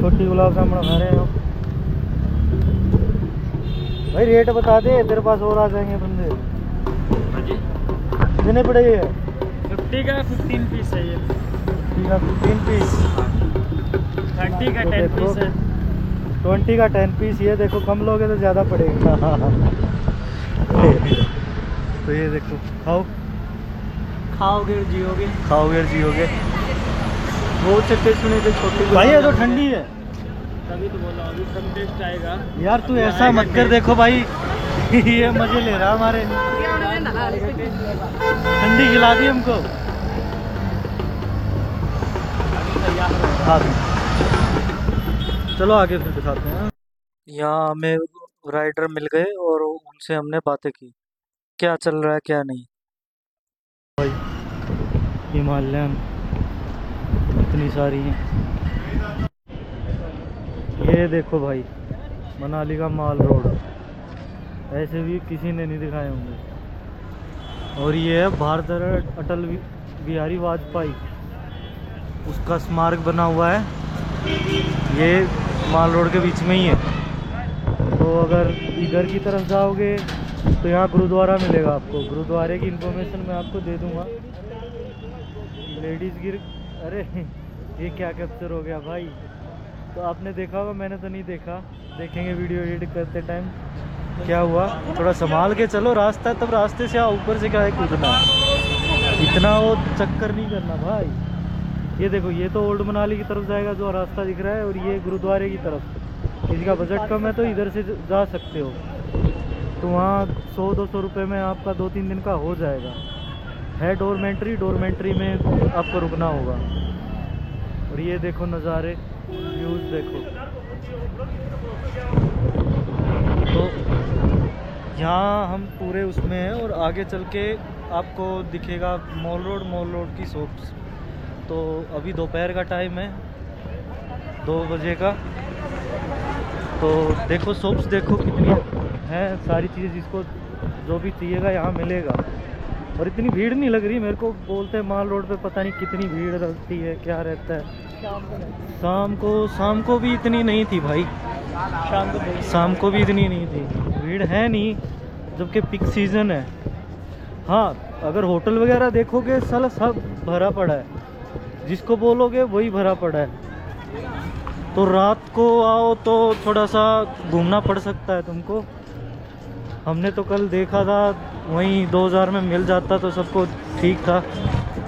छोटी गुलाब जामुन खा रहे हो भाई रेट बता दे तेरे पास और आ जाएँगे बंदे। कितने पड़े ये फिफ्टी का फिफ्टीन पीस है ये। ठीक है तीन पीस थर्टी का तो टेन देखो। पीस है। ट्वेंटी का टेन पीस ये देखो कम लोगे तो ज़्यादा पड़ेगा। तो ये देखो खाओ। खाओगे जियोगे। खाओगे जियोगे। बहुत से टेस्ट सुने थे छोटे भाई ये तो ठंडी है। तभी तो बोला अभी सब टेस्ट आएगा। यार तू ऐसा मत कर देखो भाई। ये मज़े ले रहा हमारे। ठंडी खिला दी हमको। हाँ चलो आगे फिर दिखाते हैं। यहाँ हमें राइडर मिल गए और उनसे हमने बातें की। क्या चल रहा है क्या नहीं? भाई हिमालयन इतनी सारी हैं। ये देखो भाई, मनाली का माल रोड। ऐसे भी किसी ने नहीं दिखाए होंगे। और ये है भारत अटल बिहारी वाजपेयी। उसका स्मारक बना हुआ है। ये माल रोड के बीच में ही है। तो अगर इधर की तरफ़ जाओगे तो यहाँ गुरुद्वारा मिलेगा आपको। गुरुद्वारे की इन्फॉर्मेशन मैं आपको दे दूँगा। लेडीज़ गिर अरे, ये क्या कैप्चर हो गया भाई? तो आपने देखा होगा, मैंने तो नहीं देखा। देखेंगे वीडियो एडिट करते टाइम क्या हुआ? थोड़ा संभाल के चलो, रास्ता तब रास्ते से ऊपर से क्या है, कूदना। इतना वो चक्कर नहीं करना भाई। ये देखो, ये तो ओल्ड मनाली की तरफ़ जाएगा जो रास्ता दिख रहा है, और ये गुरुद्वारे की तरफ़। किसी का बजट कम है तो इधर से जा सकते हो। तो वहाँ सौ, दो सौ रुपये में आपका दो तीन दिन का हो जाएगा। है डोरमेंट्री डोरमेंट्री में आपको रुकना होगा। और ये देखो नज़ारे व्यूज़ देखो। तो यहाँ हम पूरे उसमें हैं और आगे चल के आपको दिखेगा मॉल रोड मॉल रोड की शॉप्स तो अभी दोपहर का टाइम है, दो बजे का। तो देखो शॉप्स देखो कितनी हैं, सारी चीज़ें जिसको जो भी चाहिएगा यहाँ मिलेगा। और इतनी भीड़ नहीं लग रही मेरे को बोलते हैं माल रोड पे पता नहीं कितनी भीड़ रहती है क्या रहता है। शाम को शाम को भी इतनी नहीं थी भाई। शाम को शाम को भी इतनी नहीं थी। भीड़ है नहीं जबकि पिक सीज़न है। हाँ अगर होटल वगैरह देखोगे साला सब भरा पड़ा है। जिसको बोलोगे वही भरा पड़ा है। तो रात को आओ तो थोड़ा सा घूमना पड़ सकता है तुमको। हमने तो कल देखा था वहीं दो हज़ार में मिल जाता तो सबको ठीक था।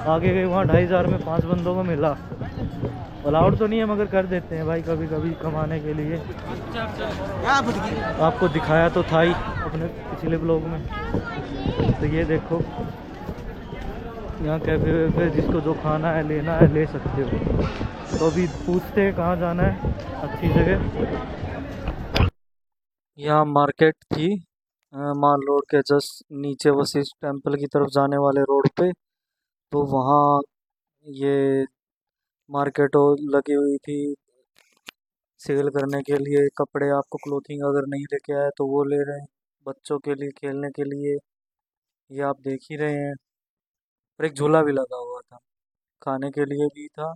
आगे गए वहाँ ढाई हज़ार में पाँच बंदों को मिला। अलाउड तो नहीं है, मगर कर देते हैं भाई कभी कभी कमाने के लिए। आपको दिखाया तो था ही अपने पिछले ब्लॉग में। तो ये देखो। यहाँ कैफ़े वैफे जिसको जो खाना है, लेना है, ले सकते हो। तो अभी पूछते हैं कहाँ जाना है, अच्छी जगह। यहाँ मार्केट थी। माल रोड के जस्ट नीचे वशिष्ठ टेंपल की तरफ़ जाने वाले रोड पे तो वहाँ ये मार्केट लगी हुई थी सेल करने के लिए, कपड़े आपको क्लोथिंग अगर नहीं लेके आए तो वो ले रहे हैं, बच्चों के लिए, खेलने के लिए, ये आप देख ही रहे हैं। और एक झूला भी लगा हुआ था, खाने के लिए भी था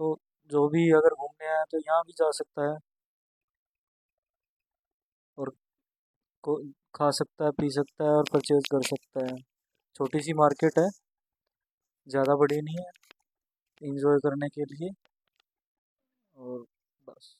तो जो भी अगर घूमने आए तो यहाँ भी जा सकता है। और खा सकता है, पी सकता है और परचेज कर सकता है। छोटी सी मार्केट है, ज़्यादा बड़ी नहीं है। इंजॉय करने के लिए और बस।